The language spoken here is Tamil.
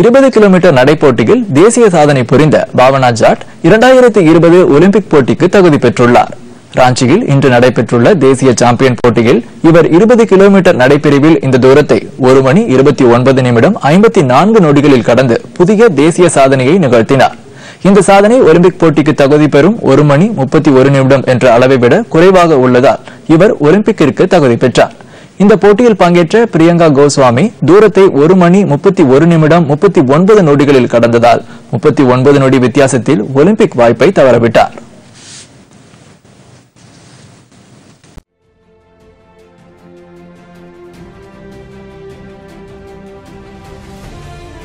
இருபது கிலோமீட்டர் நடைப்போட்டியில் தேசிய சாதனை புரிந்த பாவனா ஜாட் இரண்டாயிரத்தி இருபது ஒலிம்பிக் போட்டிக்கு தகுதி பெற்றுள்ளார். ராஞ்சியில் இன்று நடைபெற்றுள்ள தேசிய சாம்பியன் போட்டியில் இவர் இருபது கிலோமீட்டர் நடைப்பிரிவில் இந்த தூரத்தை ஒரு மணி இருபத்தி ஒன்பது நிமிடம் ஐம்பத்தி நான்கு நொடிகளில் கடந்து புதிய தேசிய சாதனையை நிகழ்த்தினார். இந்த சாதனை ஒலிம்பிக் போட்டிக்கு தகுதி பெறும் ஒரு மணி முப்பத்தி ஒரு நிமிடம் என்ற அளவை விட குறைவாக உள்ளதால் இவர் ஒலிம்பிக்கிற்கு தகுதி பெற்றார். இந்த போட்டியில் பங்கேற்ற பிரியங்கா கோஸ்வாமி தூரத்தை ஒரு மணி முப்பத்தி ஒரு நிமிடம் முப்பத்தி ஒன்பது நொடிகளில் கடந்ததால் முப்பத்தி ஒன்பது நொடி வித்தியாசத்தில் ஒலிம்பிக் வாய்ப்பை தவறவிட்டார்.